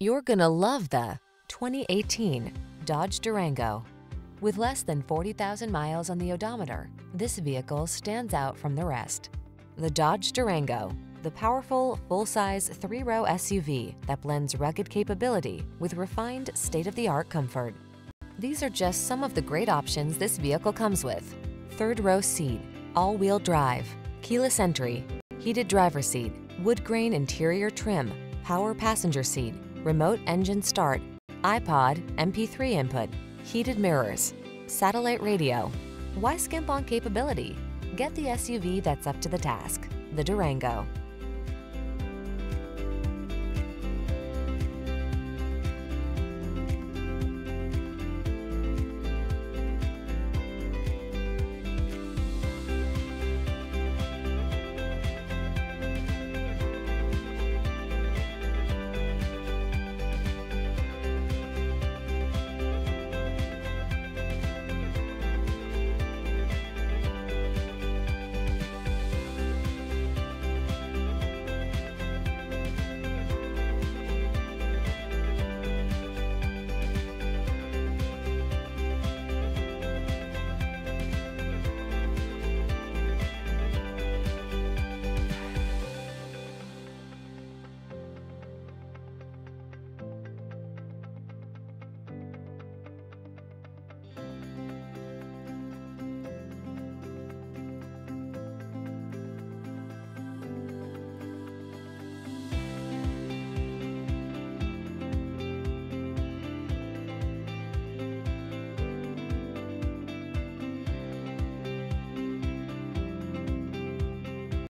You're gonna love the 2018 Dodge Durango. With less than 40,000 miles on the odometer, this vehicle stands out from the rest. The Dodge Durango, the powerful, full-size, three-row SUV that blends rugged capability with refined, state-of-the-art comfort. These are just some of the great options this vehicle comes with. Third row seat, all-wheel drive, keyless entry, heated driver seat, wood grain interior trim, power passenger seat, remote engine start, iPod, MP3 input, heated mirrors, satellite radio. Why skimp on capability? Get the SUV that's up to the task, the Durango.